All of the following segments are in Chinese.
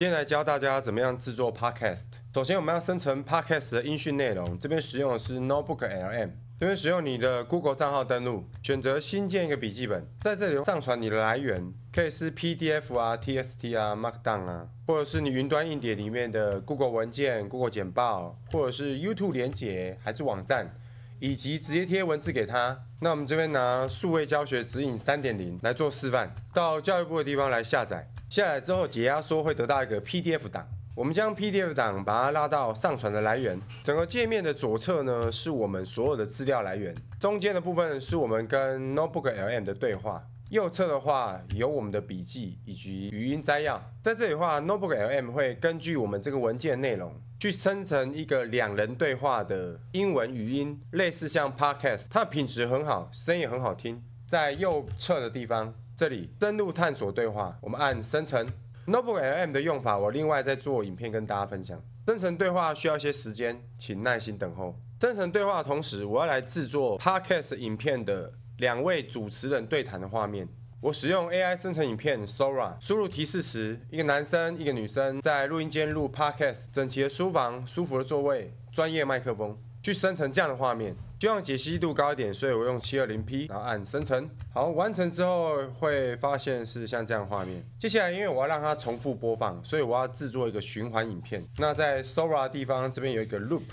今天来教大家怎么样制作 Podcast。首先，我们要生成 Podcast 的音讯内容。这边使用的是 Notebook LM。这边使用你的 Google 账号登录，选择新建一个笔记本，在这里上传你的来源，可以是 PDF 啊、TXT 啊、Markdown 啊，或者是你云端硬碟里面的 Google 文件、Google 简报，或者是 YouTube 连接，还是网站，以及直接贴文字给他。那我们这边拿数位教学指引三点零来做示范，到教育部的地方来下载。下载之后解压缩会得到一个 PDF 档，我们将 PDF 档把它拉到上传的来源。整个界面的左侧呢是我们所有的资料来源，中间的部分是我们跟 Notebook LM 的对话，右侧的话有我们的笔记以及语音摘要。在这里的话，Notebook LM 会根据我们这个文件内容去生成一个两人对话的英文语音，类似像 Podcast，它的品质很好，声音也很好听。在右侧的地方。这里深入探索对话，我们按生成 Notebook LM 的用法，我另外在做影片跟大家分享。生成对话需要一些时间，请耐心等候。生成对话的同时，我要来制作 Podcast 影片的两位主持人对谈的画面。我使用 AI 生成影片 Sora，输入提示词，一个男生，一个女生在录音间录 Podcast，整齐的书房，舒服的座位，专业麦克风，去生成这样的画面。希望解析度高一点，所以我用七二零 P，然后按生成。好，完成之后会发现是像这样画面。接下来，因为我要让它重复播放，所以我要制作一个循环影片。那在 Sora 地方这边有一个 Loop，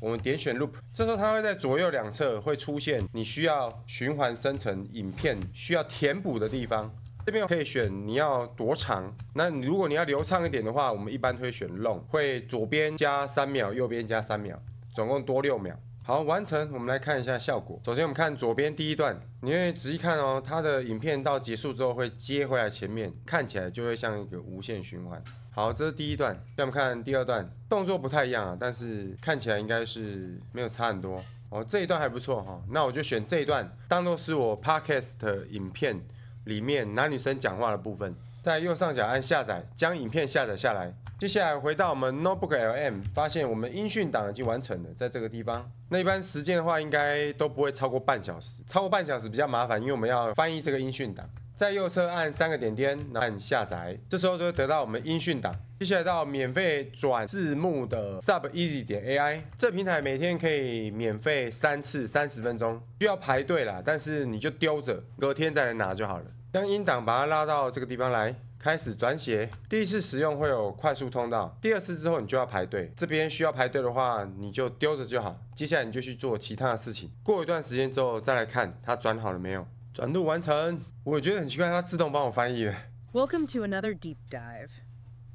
我们点选 Loop，这时候它会在左右两侧会出现你需要循环生成影片需要填补的地方。这边可以选你要多长。那如果你要流畅一点的话，我们一般会选 Long，会左边加三秒，右边加三秒，总共多六秒。好，完成。我们来看一下效果。首先，我们看左边第一段，你会仔细看哦，它的影片到结束之后会接回来前面，看起来就会像一个无限循环。好，这是第一段。让我们看第二段，动作不太一样啊，但是看起来应该是没有差很多。哦，这一段还不错哈，那我就选这一段当做是我 podcast 影片里面男女生讲话的部分。在右上角按下载，将影片下载下来。接下来回到我们 Notebook LM，发现我们音讯档已经完成了，在这个地方。那一般时间的话，应该都不会超过半小时。超过半小时比较麻烦，因为我们要翻译这个音讯档。在右侧按三个点点，按下载，这时候就会得到我们音讯档。接下来到免费转字幕的 Sub Easy 点 AI，这平台每天可以免费三次，三十分钟，需要排队啦，但是你就丢着，隔天再来拿就好了。将音档把它拉到这个地方来，开始转写。第一次使用会有快速通道，第二次之后你就要排队。这边需要排队的话，你就丢着就好。接下来你就去做其他的事情。过一段时间之后再来看它转好了没有，转录完成。我觉得很奇怪，它自动帮我翻译了。Welcome to another deep dive.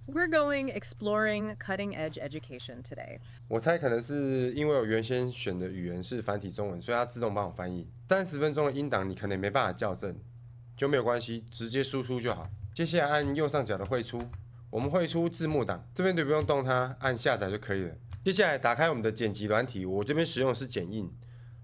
We're going exploring cutting edge education today. 我猜可能是因为我原先选的语言是繁体中文，所以它自动帮我翻译。三十分钟的音档你可能没办法校正。就没有关系，直接输出就好。接下来按右上角的绘出，我们绘出字幕档，这边就不用动它，按下载就可以了。接下来打开我们的剪辑软体，我这边使用的是剪映，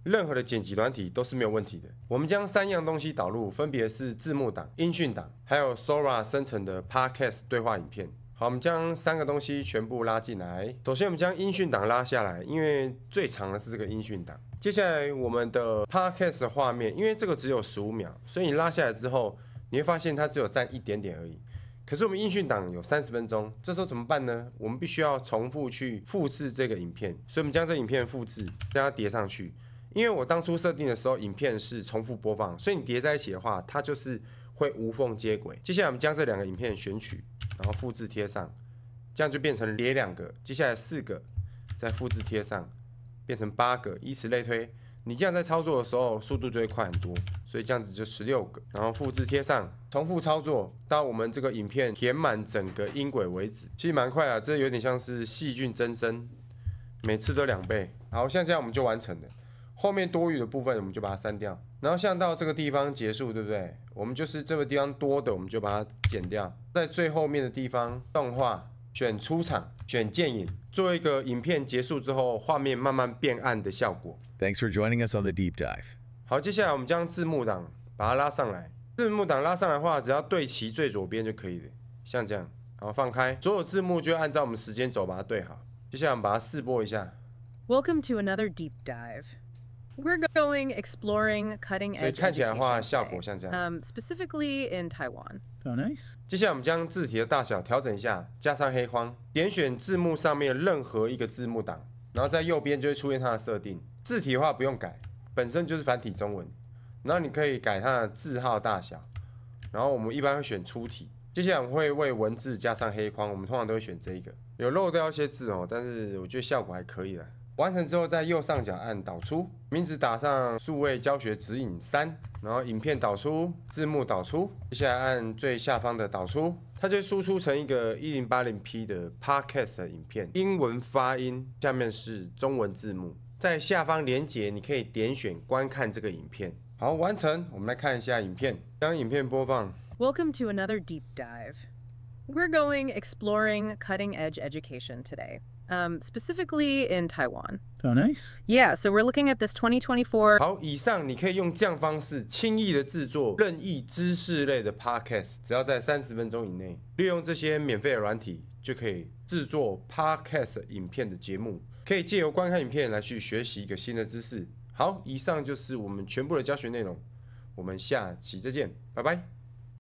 任何的剪辑软体都是没有问题的。我们将三样东西导入，分别是字幕档、音讯档，还有 Sora 生成的 Podcast 对话影片。好，我们将三个东西全部拉进来。首先，我们将音讯档拉下来，因为最长的是这个音讯档。接下来我们的 podcast 画面，因为这个只有十五秒，所以你拉下来之后，你会发现它只有占一点点而已。可是我们音讯档有三十分钟，这时候怎么办呢？我们必须要重复去复制这个影片，所以我们将这影片复制，将它叠上去。因为我当初设定的时候，影片是重复播放，所以你叠在一起的话，它就是会无缝接轨。接下来我们将这两个影片选取，然后复制贴上，这样就变成叠两个。接下来四个，再复制贴上。变成八个，以此类推。你这样在操作的时候，速度就会快很多。所以这样子就十六个，然后复制贴上，重复操作到我们这个影片填满整个音轨为止。其实蛮快啊，这有点像是细菌增生，每次都两倍。好，像这样我们就完成了。后面多余的部分我们就把它删掉。然后像到这个地方结束，对不对？我们就是这个地方多的，我们就把它剪掉。在最后面的地方，动画选出场，选剑影。做一个影片结束之后，画面慢慢变暗的效果。Thanks for joining us on the deep dive。好，接下来我们将字幕档把它拉上来。字幕档拉上来的话，只要对齐最左边就可以了，像这样。然后放开，所有字幕就按照我们时间轴把它对好。接下来我们把它试播一下。Welcome to another deep dive. We're going exploring cutting 所以 edge 看起来的话，效果像这样。um, specifically in Taiwan. Oh, nice. 接下来我们将字体的大小调整一下，加上黑框，点选字幕上面任何一个字幕档，然后在右边就会出现它的设定。字体的话不用改，本身就是繁体中文。然后你可以改它的字号大小，然后我们一般会选粗体。接下来我们会为文字加上黑框，我们通常都会选这一个，有漏掉一些字哦，但是我觉得效果还可以了。完成之后，在右上角按导出，名字打上数位教学指引三，然后影片导出，字幕导出，接下来按最下方的导出，它就输出成一个一零八零 P 的 Podcast 影片，英文发音，下面是中文字幕，在下方连接你可以点选观看这个影片。好，完成，我们来看一下影片，将影片播放。Welcome to another deep dive. We're going exploring cutting edge education today, um, specifically in Taiwan. Oh, nice. Yeah, so we're looking at this 2024好，以上你可以用这样方式轻易的制作任意知识类的 podcast，只要在三十分钟以内，利用这些免费的软体就可以制作 podcast 影片的节目，可以借由观看影片来去学习一个新的知识。好，以上就是我们全部的教学内容，我们下期再见，拜拜。